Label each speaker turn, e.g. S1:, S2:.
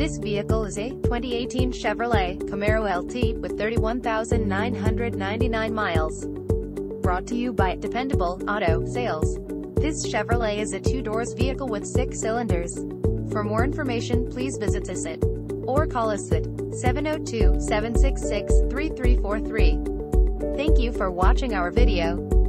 S1: This vehicle is a 2018 Chevrolet Camaro LT with 31,999 miles. Brought to you by Dependable Auto Sales. This Chevrolet is a two-doors vehicle with six cylinders. For more information, please visit us at or call us at 702-766-3343. Thank you for watching our video.